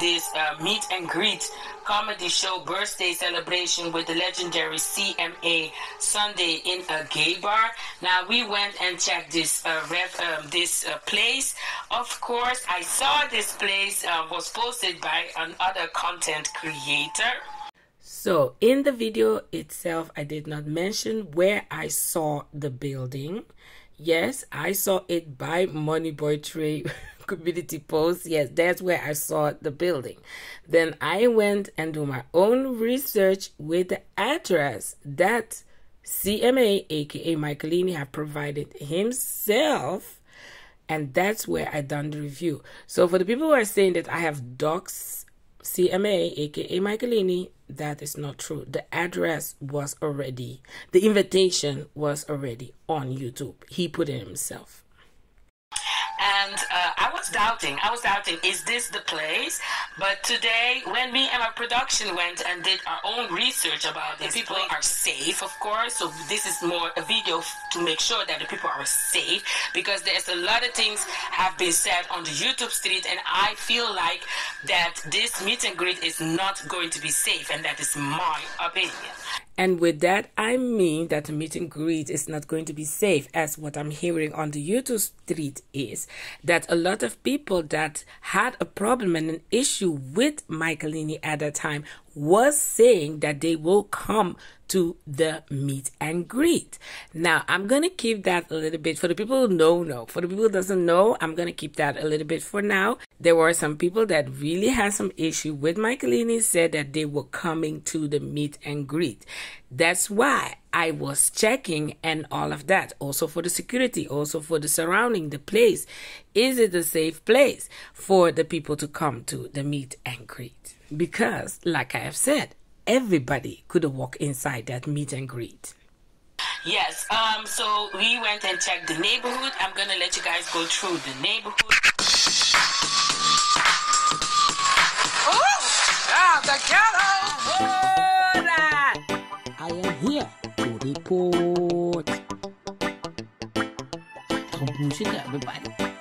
this uh, meet and greet comedy show birthday celebration with the legendary CMA Sunday in a gay bar. Now we went and checked this uh, rev, um, this uh, place. Of course, I saw this place uh, was posted by another content creator. So in the video itself, I did not mention where I saw the building. Yes, I saw it by Moneyboy Trey community post. Yes, that's where I saw the building. Then I went and do my own research with the address that CMA, aka Maikelini, have provided himself. And that's where I done the review. So for the people who are saying that I have dox CMA, aka Maikelini, that is not true. The address was already, the invitation was already on YouTube. He put it himself and uh, I was doubting. I was doubting, is this the place? But today, when me and my production went and did our own research about this, people are safe, of course. So this is more a video to make sure that the people are safe because there's a lot of things have been said on the YouTube street, and I feel like that this meet and greet is not going to be safe, and that is my opinion. And with that, I mean that the meet and greet is not going to be safe, as what I'm hearing on the YouTube street is that a lot of people that had a problem and an issue with Maikelini at that time was saying that they will come to the meet and greet. Now, I'm going to keep that a little bit for the people who know, know. For the people who doesn't know, I'm going to keep that a little bit for now. There were some people that really had some issue with Maikelini said that they were coming to the meet and greet. That's why I was checking and all of that. Also for the security, also for the surrounding, the place. Is it a safe place for the people to come to the meet and greet? Because, like I have said, everybody could walk inside that meet and greet. Yes, um, so we went and checked the neighborhood. I'm going to let you guys go through the neighborhood. Oh, ah, the ghetto! I am here to report. Computer, everybody.